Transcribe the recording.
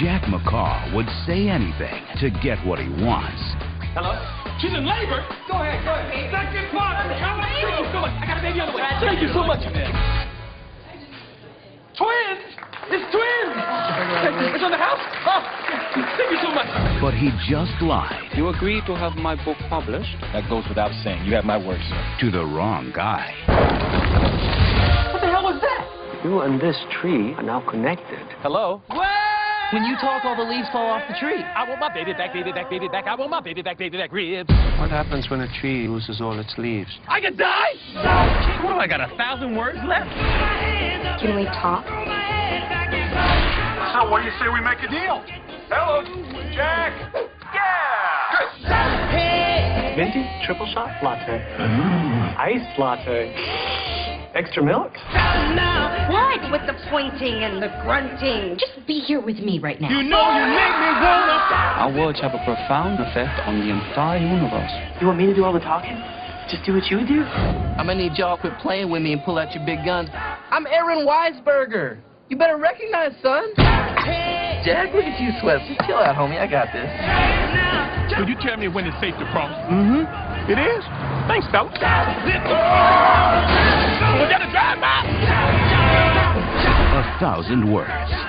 Jack McCall would say anything to get what he wants. Hello? She's in labor? Go ahead, go ahead. Second part, coming Thank you so much. I got a baby on the way. Thank you so much. Twins! It's twins! It's on the house? Oh, thank you so much. But he just lied You agree to have my book published? That goes without saying. You have my word, sir. to the wrong guy. What the hell was that? You and this tree are now connected. Hello? When you talk, all the leaves fall off the tree. I want my baby back, baby back, baby back. I want my baby back, baby back, ribs. What happens when a tree loses all its leaves? I could die? What do I got, a thousand words left? Can we talk? So what do you say we make a deal? Hello, Jack. Yeah. Good. Venti, triple shot latte. Iced latte. Extra milk? with the pointing and the grunting. Just be here with me right now. You know you make me wanna... Our words have a profound effect on the entire universe. You want me to do all the talking? Just do what you do? I'm gonna need y'all quit playing with me and pull out your big guns. I'm Aaron Wiseberger. You better recognize, son. Jack, look at you, Swiss. Just chill out, homie. I got this. Could you tell me when it's safe to cross? Mm-hmm. It is? Thanks, fella. 5,000 words.